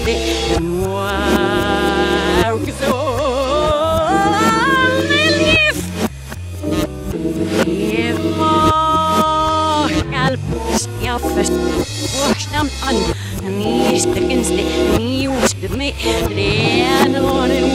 rester noir som en gift. Det var alpus jeg først voksnam an. Ni stykkens det, ni usted med, det er noget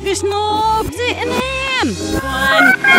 There's noch in him. One.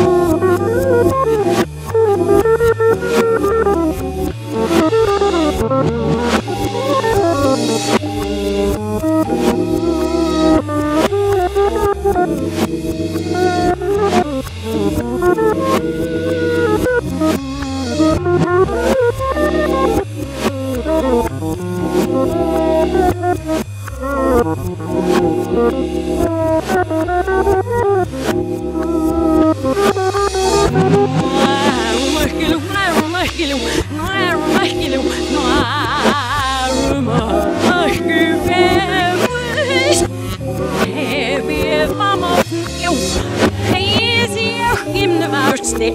نفسي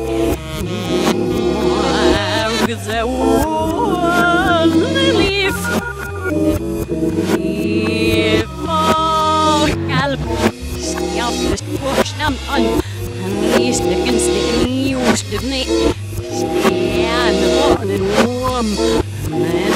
وغزا ونليف Man.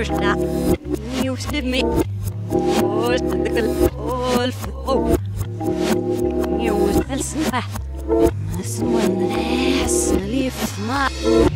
وشنا وشدمي وصدق الف وسلسلة سوى الناس اللي في